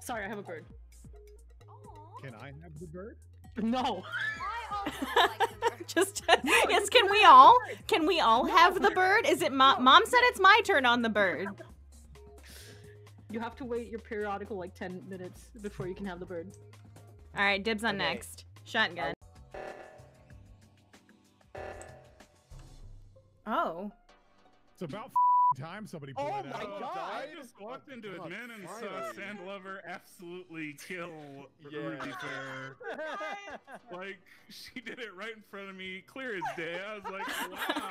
Sorry, I have a bird. Can I have the bird? No. I like the bird. Just yes, can we all? Can we all have the bird? Is it mom? Mom said it's my turn on the bird. You have to wait your periodical like 10 minutes before you can have the bird. All right, dibs on Okay. next. Shotgun. Oh. oh. It's about time somebody Oh pointed my out. God. I just walked into God, admin and saw. Sandlover absolutely kill Yeah. Ruby Fair. Like she did it right in front of me, clear as day. I was like, wow,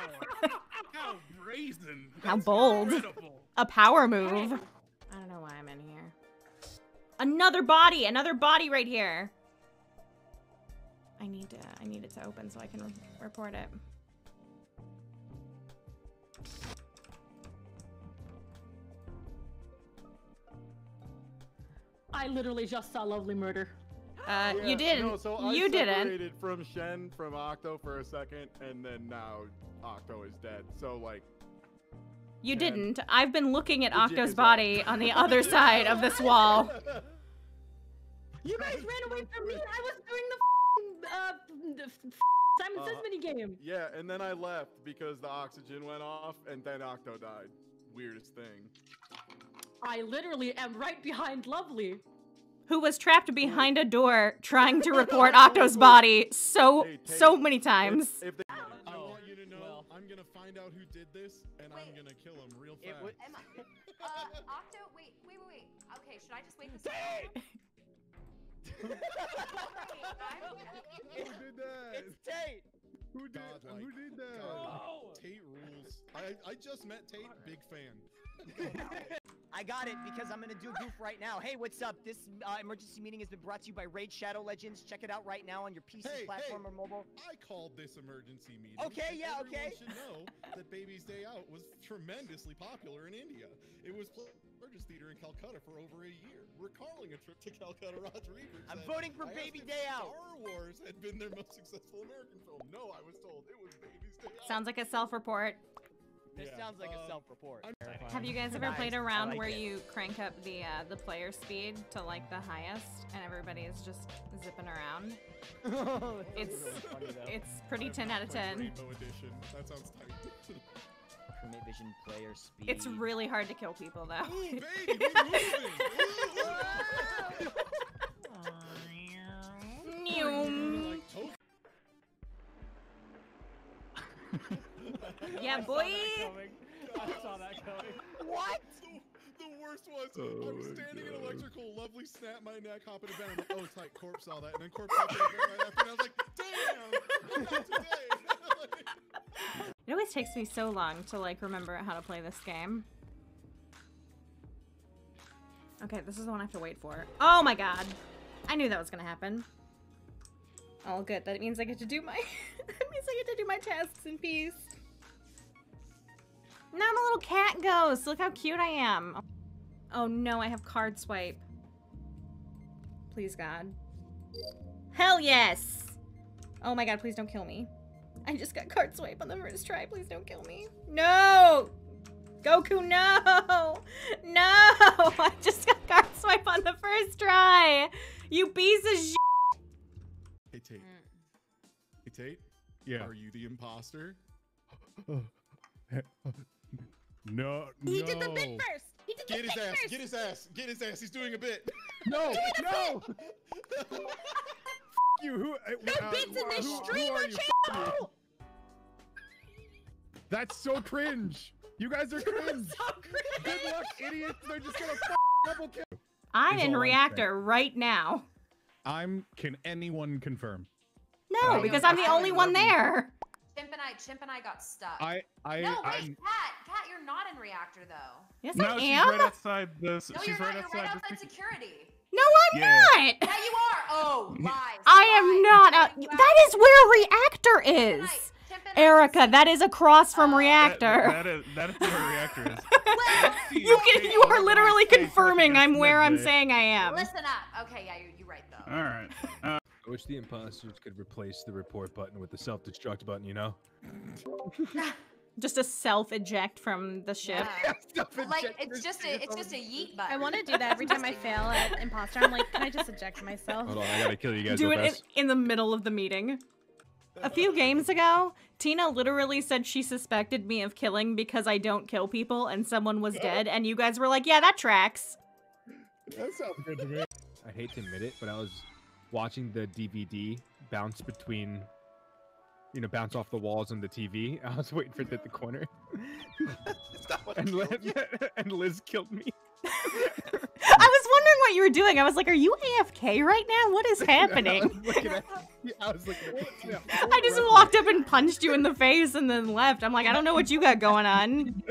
how brazen, How That's bold. incredible. A power move. I don't know why I'm in here. Another body, another body right here. I need to I need it to open so I can re- report it. I literally just saw Lovely Murder. Uh, Yeah, you didn't. No, so I you didn't. separated from Shen from Octo for a second, and then now Octo is dead. So like, You and didn't. I've been looking at Octo's is up. body on the other side of this wall. You guys ran away from me. I was doing the f- uh the f- Simon Says Uh-huh. mini game. yeah, and then I left because the oxygen went off, and then Octo died. Weirdest thing. I literally am right behind Lovely. Who was trapped behind a door trying to report Octo's body so Hey, Tate, so many times. If, if they, I Oh, want you to know, well. I'm gonna find out who did this, and I'm gonna kill him real It fast. would- Am I, uh, Octo, wait, wait, wait, wait. Okay, should I just wait this out? Who did that? It's Tate. Who did? Godlike. Who did that? Oh. Tate rules. I I just met Tate. Big fan. I got it because I'm gonna do a goof right now. Hey, what's up? This uh, emergency meeting has been brought to you by Raid Shadow Legends. Check it out right now on your PC Hey, platform hey. or mobile. I called this emergency meeting. Okay, and yeah, everyone okay. should know that Baby's Day Out was tremendously popular in India. It was played at the largest theater in Calcutta for over a year. Recalling a trip to Calcutta, Roger Ebert I'm voting for "I asked Baby if Day Out." Star Wars had been their most successful American film. No, I was told it was Baby's Day Out. Sounds like a self-report. This Yeah, sounds like a uh, self-report. Have you guys ever Nice, played a I round like where it. you crank up the uh, the player speed to like the highest and everybody is just zipping around? It's it's pretty 10 out of 10. Rainbow Edition. That sounds tight. Permit vision player speed. It's really hard to kill people though. Ooh, baby, we're moving. Ooh, ooh. Like, oh, Yeah, boy. I saw that coming. What? The, the worst was oh I Oh was my standing in electrical, lovely snap my neck, hop in a van. I'm like, oh, it's like corpse saw that, and then corpse saw that right after, and I was like, damn, not today. It always takes me so long to like remember how to play this game. Okay, this is the one I have to wait for. Oh my god. I knew that was gonna happen. All good, that means I get to do my that means I get to do my tasks in peace. Now I'm a little cat ghost. Look how cute I am. Oh no, I have card swipe. Please God. Hell yes! Oh my god, please don't kill me. I just got card swipe on the first try. Please don't kill me. No! Goku, no! No! I just got card swipe on the first try! You piece of shit! Hey Tate. Hey Tate. Yeah. Are you the imposter? No. He did the bit first! He did Get the his bit ass! first! Get his ass! Get his ass! He's doing a bit. No, no. you who? uh, No uh, bits in this who- who streamer are you? channel! That's so cringe. You guys are cringe. So Good luck, idiots. They're just gonna f- double kill. I'm Is in all I'm reactor right now. I'm. Can anyone confirm? No, because I'm the only love one you. there. Chimp and I, Chimp and I got stuck. I. I. no, wait, I'm. Cat, Cat, you're not in reactor though. Yes, No, I she's am. right outside this. No, she's you're right not. outside You're right outside security. No, I'm Yeah. not. Yeah, you are. Oh, lies. I am not. Uh, Lying, that is where reactor is. I- Chimp and I Erica, that is across from Uh, reactor. That, that is that is where reactor is. Well, you can. You are literally confirming I'm where I'm saying. saying I am. Listen up. Okay, yeah, you're, you're right though. All right. Uh, I wish the imposters could replace the report button with the self-destruct button, you know? Just a self eject from the ship. Yeah. like it's just a it's just a yeet button. I want to do that every time I fail at imposter. I'm like, can I just eject myself? Hold on, I gotta kill you guys Do real it in, in the middle of the meeting. A few games ago, Tina literally said she suspected me of killing because I don't kill people and someone was dead, and you guys were like, yeah, that tracks. That sounds good to me. I hate to admit it, but I was watching the DVD bounce between, you know, bounce off the walls and the TV. I was waiting for it at the corner, Is that what and Liz, you? and Liz killed me. I was wondering what you were doing. I was like, are you AFK right now? What is I happening? was looking at, I was Yeah, I just walked up and punched you in the face and then left. I'm like, I don't know what you got going on.